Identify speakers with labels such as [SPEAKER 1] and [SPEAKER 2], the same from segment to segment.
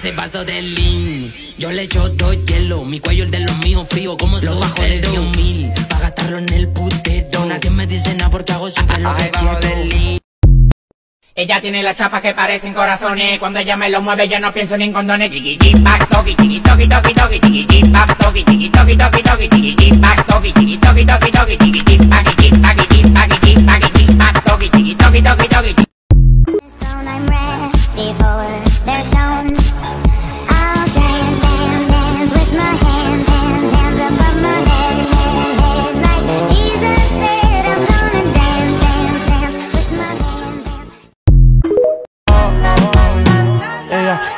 [SPEAKER 1] se pasó del lean. Yo le echo dos hielo, mi cuello el de los míos frío como los bajo de 10 mil. Pa' gastarlo en el putero. Nadie me dice nada porque hago siempre lo que quiero.
[SPEAKER 2] Ella tiene la chapa que parecen corazones Cuando ella me lo mueve yo no pienso ni en condones Chiqui back toki chiqui toki toki toki chiqui back toki chiqui toki toki toki chiqui back toki chiqui toki toki toki chiqui back chiqui back chiqui back chiqui back chiqui back toki chiqui toki toki toki
[SPEAKER 3] Stone,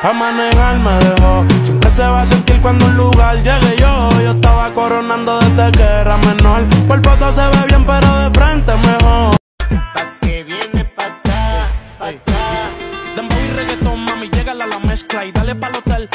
[SPEAKER 4] a manejar me dejó. Siempre se va a sentir cuando un lugar llegue yo. Yo estaba coronando desde que era menor. Por foto se ve bien, pero de frente mejor.
[SPEAKER 5] Pa' que viene pa' acá, pa' acá.
[SPEAKER 4] Dembow y reggaetón, mami, llega a la mezcla y dale pa'l hotel.